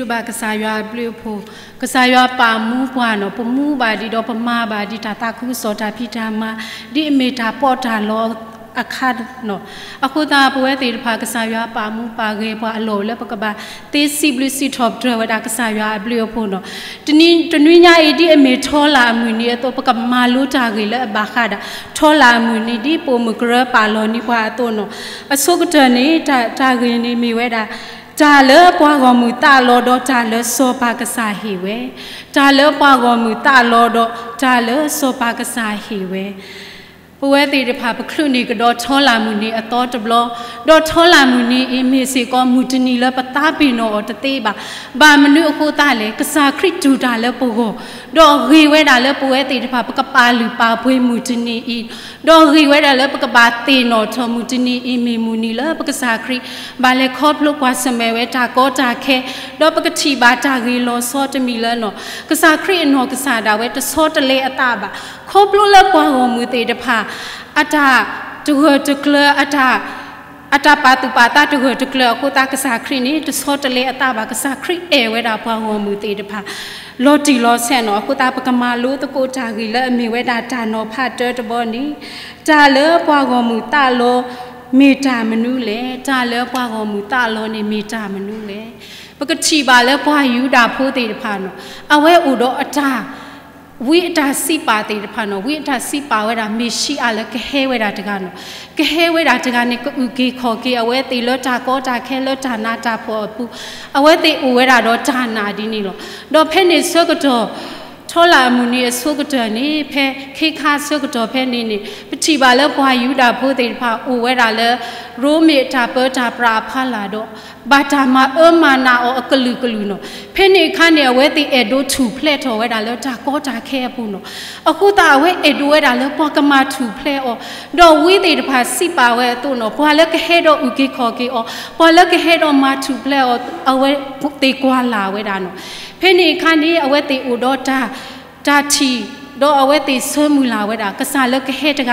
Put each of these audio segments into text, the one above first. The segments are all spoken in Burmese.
လူပါကစားရွာပလူဖို့ကစားရွာပါမှုဘွားနော်ပမှုပါဒီတော့ပမာပါဒီတာတာခုစောတာဖိတာမဒီအမေတာပေါ်တာလောအခါနော်အခုသာပွဲတေတဖာကစားရွာပါမှုပါခဲ့ဘွားအလောလဲပကပါတေစီဘလူစီထော့ဒရဝတာကစားရွာပလူဖို့နော်တနင်းတနွေညာအဒီအမေထောလာမှုနီတော့ပကမာလူတာကြီးလဲဘာခါတာထောလာမှုနီဒီပုံမကရပါလောနီဘွားတော့နော်အစုကတနေတာတာကြီးနေမိဝဲတာ ဂျာလေပွားကောမူတလောတော့ဂျာလေစောပါကစားဟီဝဲဂျာလေပွားကောမူတလောတော့ဂျာလေစောပါကစားဟီဝဲပဝဲတိတဖာပခလုနီကတော့ချောလာမှုနီအတော်တဘလတော့ချောလာမှုနီအမေစီကောမူတနီလပတာပီနောတသေးပါဘာမနုအခုတလေကစားခရစ်တူတာလေပိုကိုတော့ဂေဝဲတာလေပဝဲတိတဖာပကပါလူပါဖွေးမှုတနီဤ တော့ဂေဝဲတာလေပကပါတေနောထမှုတနီဤမေမူနီလေပကစားခရစ်ဘာလေခေါပလုကွာစမဲဝဲတာကောတာခဲတော့ပကတိပါတာဂေလောစောတမီလေနော်ကစားခရစ်အနောကစားတာဝဲတစောတလေအတာပါခေါပလုလေပွားဟောမူတေတဖာအတာတူဟတကလအတာ အတာပါတူပါတာတူဟတကလကိုတာကစားခရီနီတစောတလေအတာပါကစားခရီအဲဝဲတာဘွားဟောမူတေတဖာလော်တီလော်ဆန်နော်ကိုတာပကမာလို့တကိုတာကြီးလဲအမေဝဲတာတာနော်ဖတ်တတဘောနီတာလေဘွားဟောမူတာလောမေတာမနုလေတာလေဘွားဟောမူတာလောနေမေတာမနုလေပကတိပါလေဘွားယူတာဖိုးတေတဖာနော်အဝဲဥတော့အတာ ဝိအတာစီပါတေတဖာနော်ဝိအတာစီပါဝဲတာမေရှိအလကဟဲဝဲတာတကနော်ကဟဲဝဲတာတကနေကဥကေခေါ်ကေအဝဲတေလောတာကောတာခဲလောတာနာတာဖောပူအဝဲတေဥဝဲတာတော့ဌာနာဒီနေလောတော့ဖဲနေဆော့ကတော့ ထောလာမှုနေဆုကတနေဖဲခေခါဆုကတော်ဖဲနေနေပတိပါလဲဘွာယူတာဖို့တေဖာအိုဝဲတာလဲရိုးမေတာပတာပရာဖလာတော့ဘာတာမအမနာအောအကလူကလူနော်ဖဲနေခါနေဝဲတေအဒိုထူဖလက်တော်ဝဲတာလဲတာကောတာခဲပူနော်အခုတာဝဲအဒိုဝဲတာလဲပွားကမာထူဖလက်အောတော့ဝီတေတဖာစီပါဝဲတူနော်ဘွာလဲကဟဲတော့ဥကေခေါ်ကေအောဘွာလဲကဟဲတော့မာထူဖလက်အောအဝဲတေကွာလာဝဲတာနော် ဖဲနေခါနေအဝဲတေဥတော့တာတာတီတော့အဝဲတေဆွဲမူလာဝဲတာကစားလကဟဲတက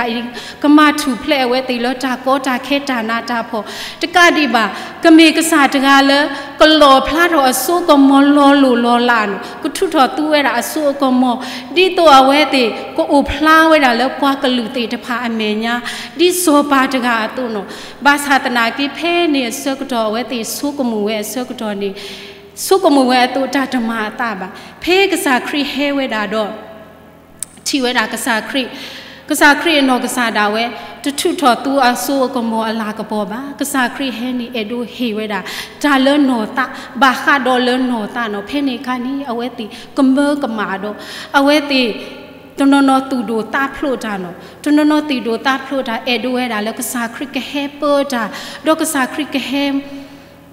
ကမထူဖလဲဝဲတေလောတာကောတာခဲတာနာတာဖို့တကတိပါကမေကစားတကလကလောဖလာတော့အစိုးကမောလောလိုလောလာနကထုထောတူဝဲတာအစိုးကမောဒီတော့အဝဲတေကိုအိုဖလာဝဲတာလောပွားကလူတေတဖာအမေညာဒီစောပါတကအတုနော်ဘာသာတနာကိဖဲနေစကတော်ဝဲတေစိုးကမူဝဲစကတော်နေ စုကမဝဲအတူတာဓမ္မတာပါဖေးကစားခရီဟဲဝဲတာတော့ထီဝဲတာကစားခရီကစားခရီနော်ကစားတာဝဲတထုထော်သူအဆူကမောအလာကပေါ်ပါကစားခရီဟဲနီအဒိုဟေဝဲတာဒါလနော်တာဘာခါဒေါ်လနော်တာနော်ဖေးနေခါနီအဝဲတီကမေကမာတော့အဝဲတီတနနတူဒိုတာဖလို့တာနော်တနနတီဒိုတာဖလို့တာအဒိုဝဲတာလကစားခရီကဟဲပေါ်တာဒေါကစားခရီကဟဲ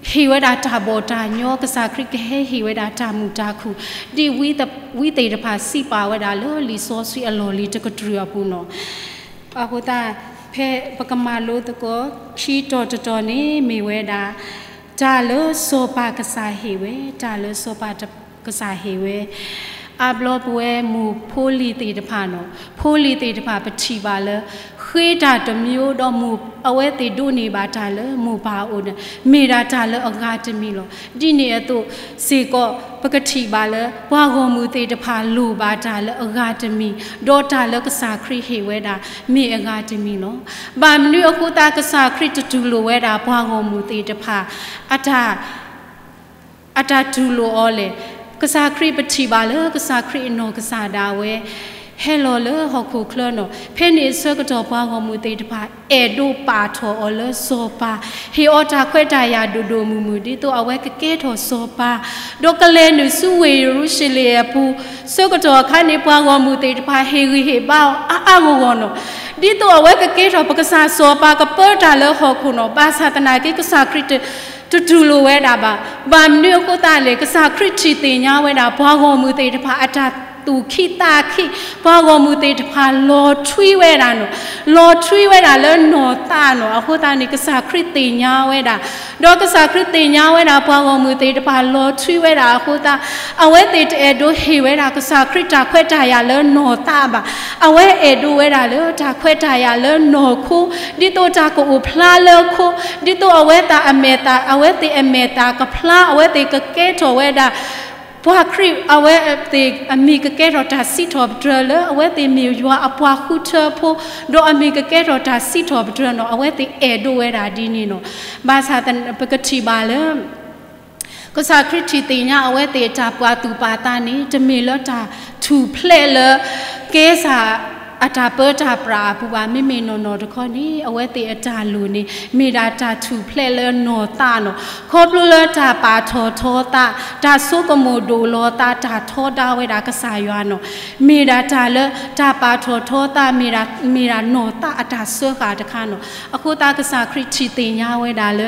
ဟီဝဒတာဘောတာညောကစားခရစ်ကဟဟီဝဒတာမူတာခုဒီဝီတဝီတေတဖာစီပါဝဒလောလီစောဆွေအလော်လီတကထရပူနောအခုတာဖဲပကမာလို့တကောခီတော်တော်နေမေဝဲတာဒါလောစောပါကစားဟီဝဲဒါလောစောပါကစားဟီဝဲအဘလောပွဲမူဖိုးလီတေတဖာနော်ဖိုးလီတေတဖာပတိပါလ ခေတာတမျိုးတော့မူအဝဲတေဒုနေပါတာလမူပါအိုမေရာတာလအငါတမီလောဒီနေအတုစေကောပကတိပါလဘွာကောမူတေတဖာလူပါတာလအငါတမီဒေါတာလကစားခရိဟေဝဲတာမေအငါတမီလောဘာမနုအခုတာကစားခရိတတူလိုဝဲတာဘွာကောမူတေတဖာအထာအထာတူလိုအောလေကစားခရိပတိပါလကစားခရိနောကစားတာဝဲ ဟဲလောလဟခုခလနောဖဲနေဆကတော့ဘာကမှုတေတပါအဲဒိုပါထောအလစောပါဟေအော်တာခွဲတာယာဒူဒူမူမူဒီတော့အဝဲကကဲထောစောပါဒိုကလဲနုစုဝေရုရှိလေပူဆကတော့ခါနေဘာကမှုတေတပါဟေရီဟေပါအာအာဂောနောဒီတော့အဝဲကကဲထောပကစားစောပါကပေါ်တာလဟခုနောပါသတနာကိကစားခရစ်တူတူလိုဝဲတာပါဗာမနုကိုတာလေကစားခရစ်ချီတင်ညာဝဲတာဘွားကောမူတေတဖာအတာ တတူခိတာခိပွားကောမူတေတဖာလောထွီးဝဲတာနော်လောထွီးဝဲတာလဲနော်တာနော်အခုတာနေကစားခရစ်တေညာဝဲတာတော့ကစားခရစ်တေညာဝဲတာပွားကောမူတေတဖာလောထွီးဝဲတာအခုတာအဝဲတေတဲဒိုဟေဝဲတာကစားခရစ်တာခွဲတာရလဲနော်တာပါအဝဲအေဒိုဝဲတာလဲတာခွဲတာရလဲနော်ခုဒီတော့တာကိုဖလားလဲခုဒီတော့အဝဲတာအမေတာအဝဲတေအမေတာကဖလားအဝဲတေကကဲတော်ဝဲတာ ပွားခရီအဝဲတေအမိကကဲတော့တာစီတော်ဒရလအဝဲတေမြေရွာအပွားခုထဖို့တော့အမိကကဲတော့တာစီတော်ဒရနော်အဝဲတေအဲဒိုဝဲတာဒီနေနော်ဘာသာတန်ပကတိပါလေကစားခရစ်တီတင်ညာအဝဲတေတာပွားသူပါတာနေတမေလောတာထူဖလဲလကဲစာ အတာပတာပရာပူပါမိမေနော်နော်တခေါနီအဝဲတေအတာလူနေမိတာတာထူဖလဲလနော်တာနော်ခေါပလူလတာပါထောထောတာဒါဆုကမိုဒိုလောတာတာထောတာဝဲတာကစားရွာနော်မိတာတာလတာပါထောထောတာမိတာမိတာနော်တာအတာဆွခါတခါနော်အခုတာကစားခရစ်ချီတင်ညာဝဲတာလ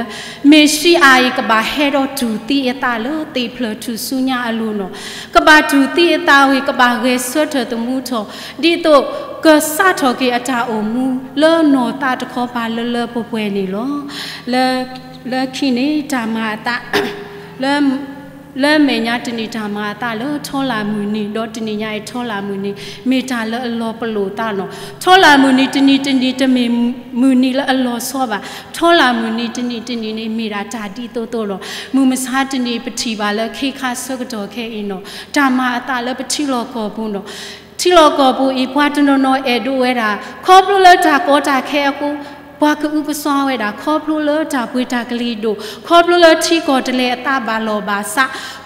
မေရှိအာယကဘာဟေရိုတူတီအတာလတေဖလတူဆုညာအလူနော်ကဘာတူတီအတာဝေကဘာရေဆွတ်ထတမှုထောဒီတော့ကစထောကေအတာအုံမူလောနော်တာတခေါ်ပါလလပပွဲနေလောလဲလဲခိနေတာမာတာလဲလဲမေညာတနိတာမာတာလောထောလာမူနီတော့တနိညာထောလာမူနီမေတာလောအလောပလိုတာနော်ထောလာမူနီတနိတနိတမေမူနီလောအလောဆောပါထောလာမူနီတနိတနိနေမေတာဓာတိတိုးတိုးလောမူမစားတနိပတိပါလောခေခါဆုကတော်ခဲအင်းနော်ဓမ္မာအတာလောပတိလောကောဘူးနော် ချီလောကောပူဤဘွားတနနောအေဒိုဝဲတာခေါပလူလတာကောတာခဲအကူဘွားကဥပစွာဝဲတာခေါပလူလတာပွေတာကလေးတို့ခေါပလူလချီကောတလေအတဘာလောဘာစ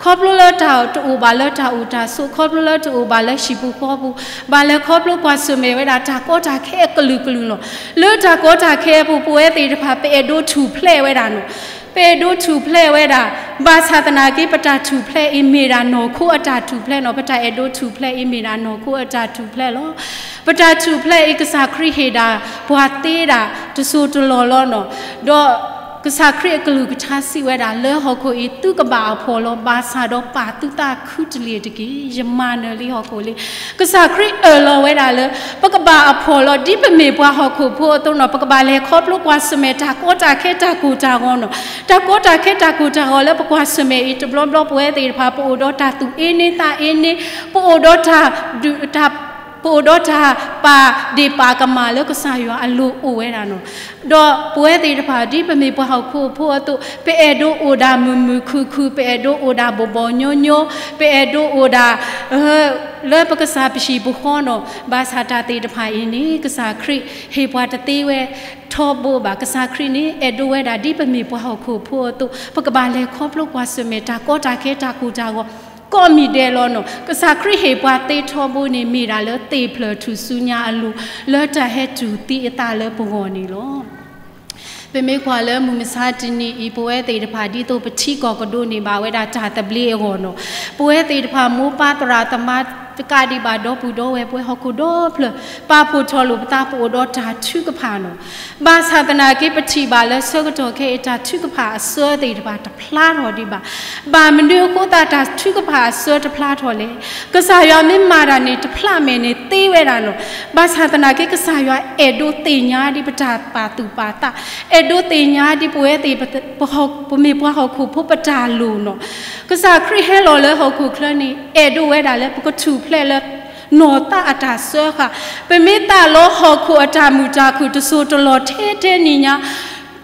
ခေါပလူလတာတူဘာလတာဥတာဆုခေါပလူလတူဘာလရှိပူခေါပူဘာလခေါပလူကွာဆုမေဝဲတာတာကောတာခဲကလူကလူလောလောတာကောတာခဲပူပွေတေတဖာပေဒိုထူဖလဲဝဲတာနော်ပေဒိုထူဖလဲဝဲတာ ဘာသာတနာကိပတာထူဖလဲအမေရာနော်ခုအတာထူဖလဲနော်ပတာအဒိုထူဖလဲအမေရာနော်ခုအတာထူဖလဲလောပတာထူဖလဲဧကစာခရိဟေတာဘွာသေးတာတဆူတလော်လောနော်တော့ ကစားခရကလူကချာစီဝဲတာလဲဟောကိုဤသူကဘာဖော်လောဘာသာတော့ပါသူတာခုတလီတကီယမနလီဟောကိုလေကစားခရအလောဝဲတာလဲပကဘာအဖော်လောဒီပမေပွားဟောကိုဖို့တော့နော်ပကဘာလဲခေါပလို့ပွားစမေတာကိုတာခဲတာကူတာကောနော်တာကိုတာခဲတာကူတာကောလဲပကွာစမေဤတဘလဘလပွဲတေဖာပို့တော့တာသူအင်းနေတာအင်းနေပို့တော့တာတာ ပိုတော့တာပါဒီပါကမာလကဆာယအလူအိုဝဲတာနော်တော့ပွဲသေးတဖာဒီပမေပွားဟောက်ဖို့ဖို့အတုပေအဒိုအိုဒါမမခုခုပေအဒိုအိုဒါဘောဘောညိုညိုပေအဒိုအိုဒါလဲပကစားပရှိဘခေါနောဘာသာတာတေတဖာယင်းနီကစားခရိဟေပွားတသေးဝဲထောဘဘာကစားခရိနီအဒိုဝဲဒါဒီပမေပွားဟောက်ဖို့ဖို့အတုပကဘာလေခေါပလုကွာစမေတာကောတာခဲတာကူတာကော ကောမီတဲလောနောကစားခရိဟေပွားတေထောဘူးနေမိတာလဲတေဖလထူဆူညာအလူလောတဟဲတူတီအတာလဲဘောနေလောပေမေခွာလဲမူမစားတနီဤပွဲတေတဖာဒီတို့ပတိကောကဒိုနေပါဝဲတာဂျာတပလီဟောနောပွဲတေတဖာမိုးပါတရာတမတ် ပကဒီဘာတော့ပူတော့ဝဲပွဲဟခုတော့ဖလပါပူထော်လို့ပတာပူတော့ဓာထုကဖာနော်ဘာသာတနာကိပတိပါလဲဆောကတော့ခဲဓာထုကဖာအစောတဲ့တပါတဖလားတော်ဒီပါဘာမနုကိုတာဓာထုကဖာအစောတဖလားတော်လေကစားရမင်းမာတာနေတဖလားမဲနေသေးဝဲတာနော်ဘာသာတနာကိကစားရအေဒိုတင်ညာဒီပတာပါတူပါတာအေဒိုတင်ညာဒီပွဲတေပဟောပမေပွားဟောခုဖပတာလူနော်ကစားခရဟဲလောလဲဟောခုခလနီအေဒိုဝဲတာလဲပကထူเพลเลตโนตาอาจารย์เสื้อค่ะเป็นไม่ตาโลหอคูอาจารย์มูจาคูตสู้ตลอดเท่เทนี่เนี่ย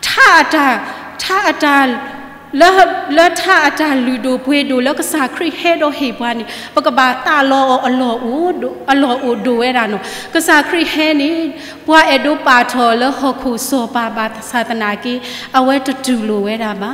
ถ้าอาจารย์ถ้าอาจารย์ လလထအတာလူဒိုပွေဒိုလကစားခရိဟဲဒိုဟေပွားနိပကဘာတာလောအလောဦးဒိုအလောဦးဒိုဝဲတာနော်ကစားခရိဟဲနိပွားအဒိုပါထောလဟခုစောပါပါသာသနာကေအဝဲတတူလိုဝဲတာပါ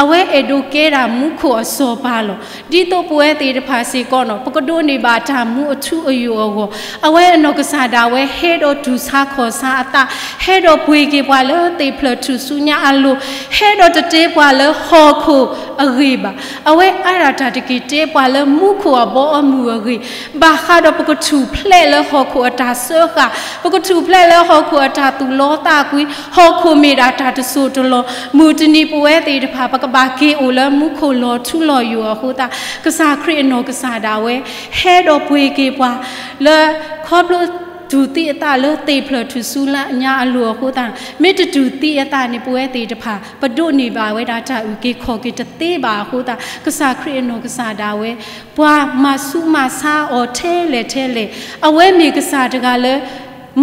အဝဲအဒိုကဲတာမုခုအစောပါလောဒီတော့ပွဲသေးတဖာစီကောနော်ပကဒိုနေပါတာမူအထုအယူအောအဝဲအနောကစားတာဝဲဟဲဒိုဒူစာခောစာအတာဟဲဒိုပွေကေပွာလတေဖလထူဆုညာအလိုဟဲဒိုတတေပွာလဟခေါ်ခုအဂေပါအဝဲအရာတာတကေတေပွာလမုခုအဘောအမှုအဂေဘာခါတော့ပကထူဖလဲလခေါ်ခုအတာဆောခပကထူဖလဲလခေါ်ခုအတာသူလောတာကွီဟောခုမေတာတာတဆူတလောမူတနီပွဲတေတဖာပကဘာကေအိုလမုခုလောထူလောယူဟိုတာကစားခရနောကစားတာဝဲဟဲတော့ပွေကေပွာလေခေါပလို့ ဒူတိအတလတေဖလထူဆူလာညာအလောဟိုတာမေတတူတိအတနေပွဲတေတဖာပဒုနေပါဝဲဒါတာဥကေခောကေတသေးပါဟိုတာကစားခရနောကစားတာဝဲပွာမဆူမဆာအော်ထဲလေထဲလေအဝဲမြေကစားတကလည်း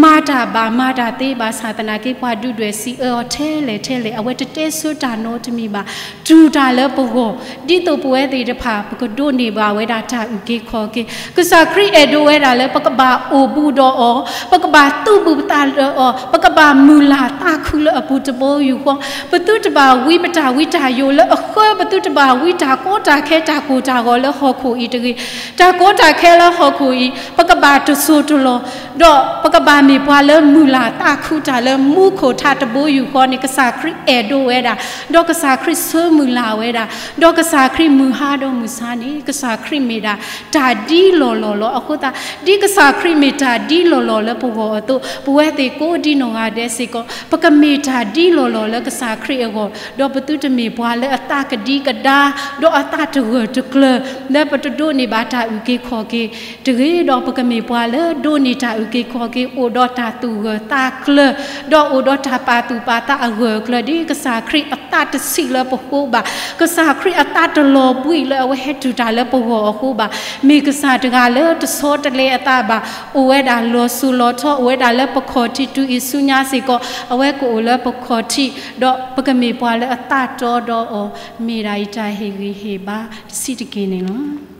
မာတာဘာမာတာတေးပါသာသနာကိပွားဒုတွေစီအော်ထဲလေထဲလေအဝဲတတဲဆွတာနောတမီပါဒူတာလပကိုဒီတုပွဲသေးတဖာပကဒုနေပါဝဲတာတာဥကေခောကေကစားခရီအဒိုဝဲတာလေပကဘာအိုဘူးတော့အောပကဘာသူ့ဘူးတာအောပကဘာမူလာတာခုလအပူတဘောယူခောပတုတဘာဝိပတာဝိတာယိုလအခွပတုတဘာဝိတာကောတာခဲတာကိုတာကောလဟောခုဤတကြီးတာကောတာခဲလဟောခုဤပကဘာတဆူတလောတော့ပကဘာမေပွာလမူလာတာခုတာလမူခိုထတဘိုးယူခေါ်နေကစားခရစ်အဲဒိုဝဲတာဒေါကစားခရစ်ဆမူလာဝဲတာဒေါကစားခရစ်မူဟာဒိုမူစာနေကစားခရစ်မေတာဒါဒီလော်လော်လောအခုတာဒီကစားခရစ်မေတာဒီလော်လော်လပဘောတော့ဘဝတဲ့ကိုဒီနောငါတဲ့စေကောပကမေတာဒီလော်လော်လကစားခရစ်အကောဒေါပတုတမေဘွာလေအတာကဒီကဒါဒေါအတာတဝတကလလေပတဒိုနေဘာတာဥကေခေါ်ကေတရေဒေါပကမေဘွာလေဒိုနေတာဥကေခေါ်ကေအိုဒေါတာတူတာကလဒေါအိုဒေါတာပါတူပါတာအဂကလဒီကစားခရစ်အတာတစီလပဟိုဘာကစားခရစ်အတာတလောပွိလဝဟက်တူတာလပဟိုဟိုဘာမေကစားတကလတစောတလေအတာဘာအိုဝဲတာလောဆူလောထောဝဲတာလပခောတီတူအဆုညာစီကောအဝဲကိုလပခောတီဒေါပကမေပွာလအတာတော်ဒေါအောမေရာイタဟေဂီဟေဘာစီတကင်းနေလော